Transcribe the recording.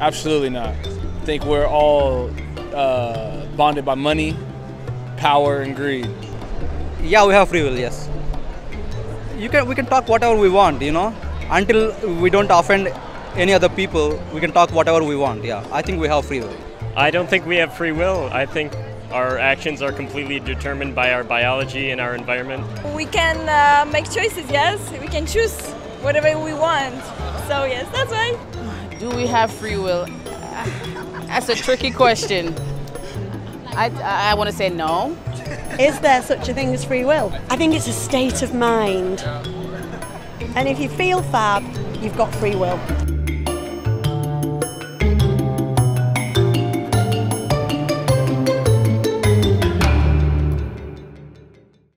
Absolutely not. I think we're all uh, bonded by money, power, and greed. Yeah, we have free will. Yes. You can we can talk whatever we want. You know, until we don't offend any other people, we can talk whatever we want. Yeah, I think we have free will. I don't think we have free will. I think our actions are completely determined by our biology and our environment. We can uh, make choices, yes? We can choose whatever we want. So, yes, that's why. Do we have free will? That's a tricky question. I, I want to say no. Is there such a thing as free will? I think it's a state of mind. And if you feel fab, you've got free will.